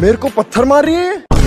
मेरे को पत्थर मार रही है